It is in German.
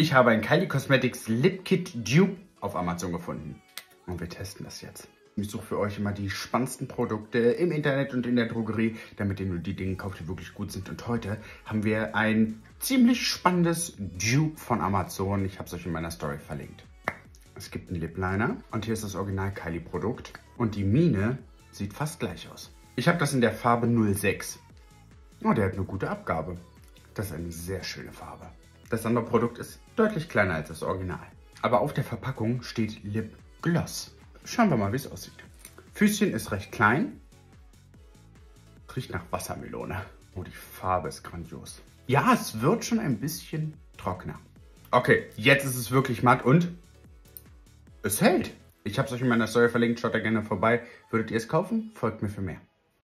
Ich habe ein Kylie Cosmetics Lip Kit Dupe auf Amazon gefunden. Und wir testen das jetzt. Ich suche für euch immer die spannendsten Produkte im Internet und in der Drogerie, damit ihr nur die Dinge kauft, die wirklich gut sind. Und heute haben wir ein ziemlich spannendes Dupe von Amazon. Ich habe es euch in meiner Story verlinkt. Es gibt einen Lip Liner und hier ist das Original Kylie Produkt. Und die Mine sieht fast gleich aus. Ich habe das in der Farbe 06. Oh, der hat eine gute Abgabe. Das ist eine sehr schöne Farbe. Das andere Produkt ist deutlich kleiner als das Original. Aber auf der Verpackung steht Lip Gloss. Schauen wir mal, wie es aussieht. Füßchen ist recht klein. Riecht nach Wassermelone. Oh, die Farbe ist grandios. Ja, es wird schon ein bisschen trockener. Okay, jetzt ist es wirklich matt und es hält. Ich habe es euch in meiner Story verlinkt. Schaut da gerne vorbei. Würdet ihr es kaufen? Folgt mir für mehr.